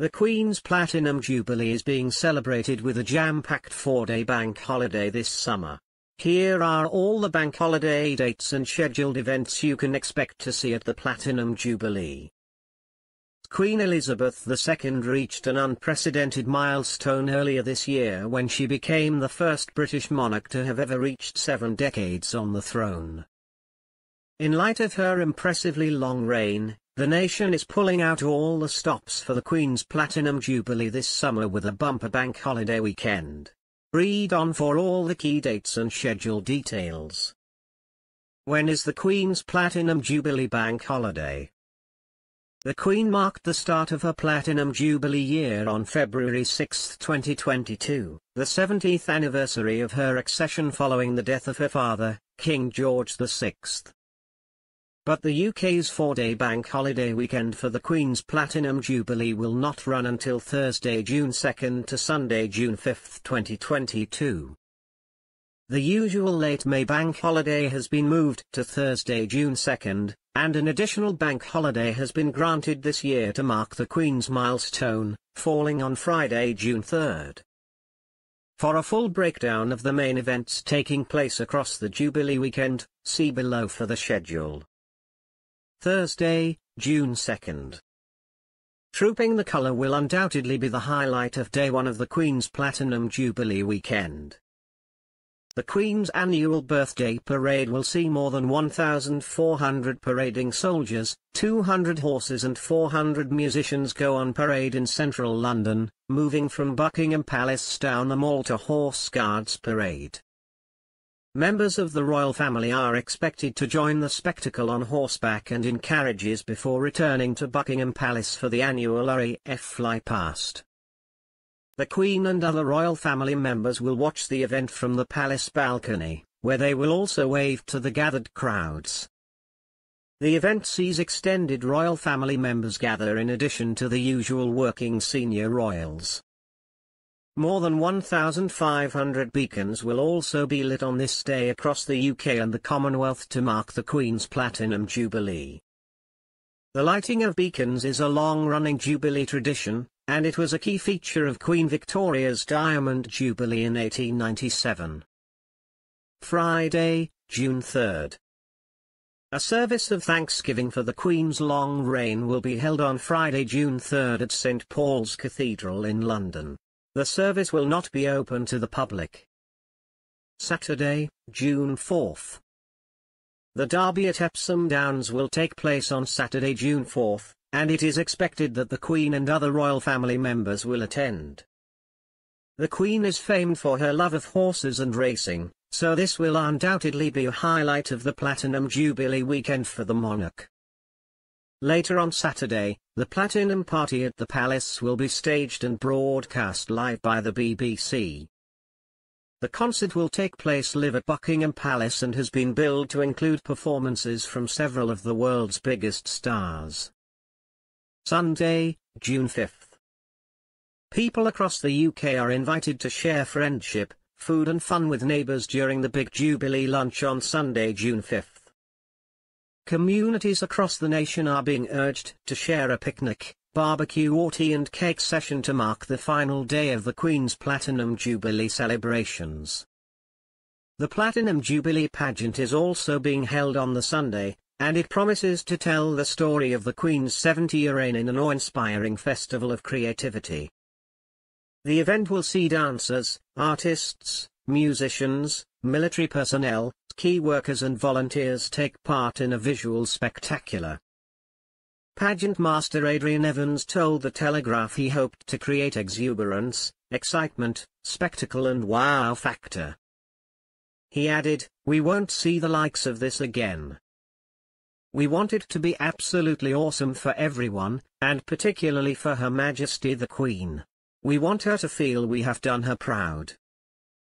The Queen's Platinum Jubilee is being celebrated with a jam-packed four-day bank holiday this summer. Here are all the bank holiday dates and scheduled events you can expect to see at the Platinum Jubilee. Queen Elizabeth II reached an unprecedented milestone earlier this year when she became the first British monarch to have ever reached seven decades on the throne. In light of her impressively long reign, the nation is pulling out all the stops for the Queen's Platinum Jubilee this summer with a bumper bank holiday weekend. Read on for all the key dates and schedule details. When is the Queen's Platinum Jubilee Bank Holiday? The Queen marked the start of her Platinum Jubilee year on February 6, 2022, the 70th anniversary of her accession following the death of her father, King George VI. But the UK's four-day bank holiday weekend for the Queen's Platinum Jubilee will not run until Thursday, June 2 to Sunday, June 5, 2022. The usual late May bank holiday has been moved to Thursday, June 2, and an additional bank holiday has been granted this year to mark the Queen's milestone, falling on Friday, June 3. For a full breakdown of the main events taking place across the Jubilee weekend, see below for the schedule. Thursday, June 2nd. Trooping the Colour will undoubtedly be the highlight of day one of the Queen's Platinum Jubilee weekend. The Queen's annual birthday parade will see more than 1,400 parading soldiers, 200 horses and 400 musicians go on parade in central London, moving from Buckingham Palace down the Mall to Horse Guards Parade. Members of the royal family are expected to join the spectacle on horseback and in carriages before returning to Buckingham Palace for the annual RAF flypast. The Queen and other royal family members will watch the event from the palace balcony, where they will also wave to the gathered crowds. The event sees extended royal family members gather in addition to the usual working senior royals. More than 1,500 beacons will also be lit on this day across the UK and the Commonwealth to mark the Queen's Platinum Jubilee. The lighting of beacons is a long-running Jubilee tradition, and it was a key feature of Queen Victoria's Diamond Jubilee in 1897. Friday, June 3. A service of thanksgiving for the Queen's long reign will be held on Friday, June 3 at St Paul's Cathedral in London. The service will not be open to the public. Saturday, June 4th. The Derby at Epsom Downs will take place on Saturday, June 4th, and it is expected that the Queen and other royal family members will attend. The Queen is famed for her love of horses and racing, so this will undoubtedly be a highlight of the Platinum Jubilee weekend for the monarch. Later on Saturday, the Platinum Party at the Palace will be staged and broadcast live by the BBC. The concert will take place live at Buckingham Palace and has been billed to include performances from several of the world's biggest stars. Sunday, June 5th. People across the UK are invited to share friendship, food and fun with neighbours during the big Jubilee lunch on Sunday, June 5th. Communities across the nation are being urged to share a picnic, barbecue or tea and cake session to mark the final day of the Queen's Platinum Jubilee celebrations. The Platinum Jubilee pageant is also being held on the Sunday, and it promises to tell the story of the Queen's 70-year reign in an awe-inspiring festival of creativity. The event will see dancers, artists, musicians, military personnel, key workers and volunteers take part in a visual spectacular. Pageant master Adrian Evans told The Telegraph he hoped to create exuberance, excitement, spectacle and wow factor. He added, we won't see the likes of this again. We want it to be absolutely awesome for everyone, and particularly for Her Majesty the Queen. We want her to feel we have done her proud.